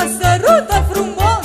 frumoasă, rută frumoasă